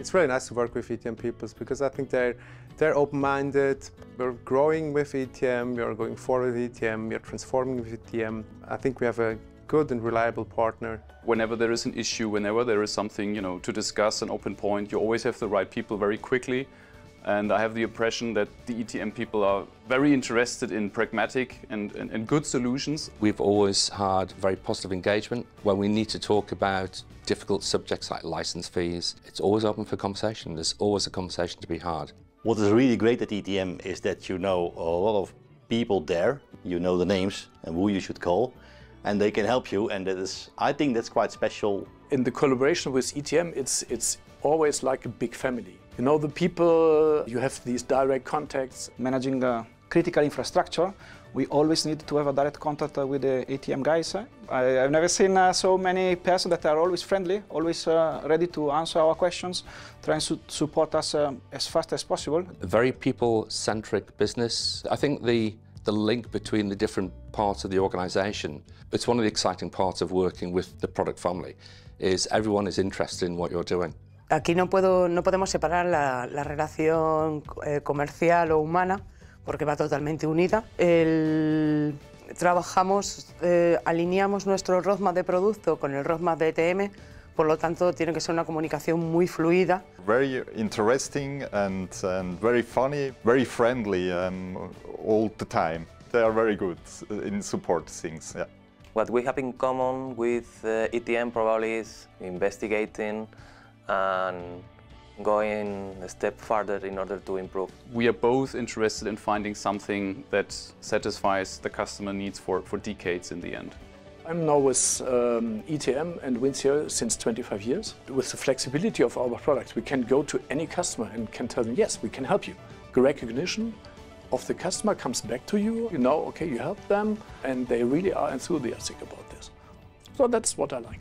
It's really nice to work with ETM people because I think they're, they're open-minded, we're growing with ETM, we are going forward with ETM, we are transforming with ETM. I think we have a good and reliable partner. Whenever there is an issue, whenever there is something you know to discuss, an open point, you always have the right people very quickly. And I have the impression that the ETM people are very interested in pragmatic and, and, and, good solutions. We've always had very positive engagement. When we need to talk about difficult subjects like license fees, it's always open for conversation. There's always a conversation to be had. What is really great at ETM is that you know a lot of people there, you know the names and who you should call, and they can help you, and that is, I think that's quite special. In the collaboration with ETM, it's, it's always like a big family. You know the people, you have these direct contacts. Managing uh, critical infrastructure, we always need to have a direct contact uh, with the ETM guys. I, have never seen uh, so many persons that are always friendly, always uh, ready to answer our questions, trying to support us uh, as fast as possible. A very people-centric business. I think the the link between the different parts of the organisation. It's one of the exciting parts of working with the product family, is everyone is interested in what you're doing. Aquí no, puedo, no podemos separar la, la relación eh, comercial o humana porque va totalmente unida. El, trabajamos, eh, alineamos nuestro roadmap de producto con el roadmap de ETM, por lo tanto tiene que ser una comunicación muy fluida. Very interesting and, and very funny, very friendly um, all the time. They are very good in support things. Yeah. What we have in common with uh, ETM probably is investigating and going a step further in order to improve. We are both interested in finding something that satisfies the customer needs for, for decades in the end. I'm now with um, ETM and WinCO since 25 years. With the flexibility of our products, we can go to any customer and can tell them, yes, we can help you. The recognition of the customer comes back to you. You know, okay, you help them, and they really are enthusiastic about this. So that's what I like.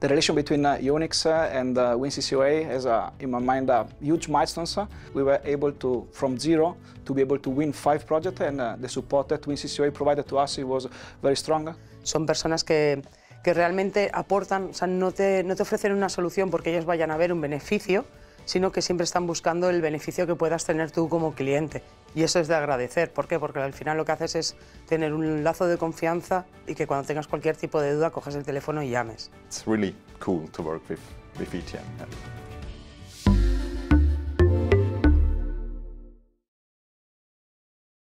The relation between uh, Unix uh, and uh, WinCCOA uh, in my mind, a huge milestone. We were able to, from zero, to be able to win five projects, and the support that WinCCOA provided to us it was very strong. Son personas que, que realmente aportan, o sea, no te, no te ofrecen una solución porque ellos vayan a ver un beneficio, sino que siempre están buscando el beneficio que puedas tener tú como cliente. Y eso es de agradecer. ¿Por qué? Porque al final lo que haces es tener un lazo de confianza y que cuando tengas cualquier tipo de duda coges el teléfono y llames. It's really cool to work with, with.